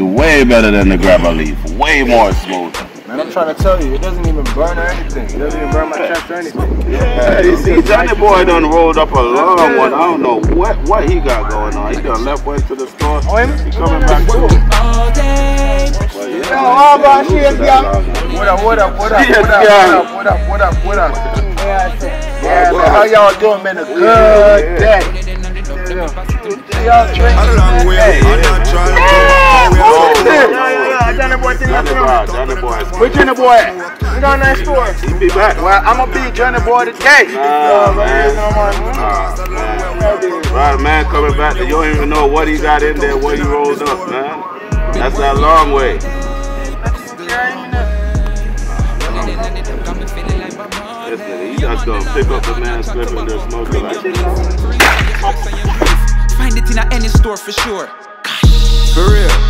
It's way better than the grabba leaf. Way more smooth. Man, I'm trying to tell you, it doesn't even burn or anything. It doesn't even burn my chest or anything. Yeah, you see, Johnny Boy done rolled up a long one. I don't know what what he got going on. He done left way to the store. Oh, him? He coming back too. But yeah, Yo, how about he shit, done gang? that long one. What up, what up, what up, Shit, what up, gang. what up, what up, what up, what up? Yeah, Yeah, man, how y'all doing, man? A good day. Y'all drink. A long way, Hey. a natural Yeah, Johnny boy, Johnny Boy, Where Johnny boy? at? We got that store. He be back. Well, I'm gonna be Johnny boy today. Nah, man. Come on. Ah, man. Right, man, coming back. You don't even know what he got in there, what he rolled up, man. That's that long way. Listen, he just gonna pick up the man slipping there smoking like Find it in any store for sure. For real.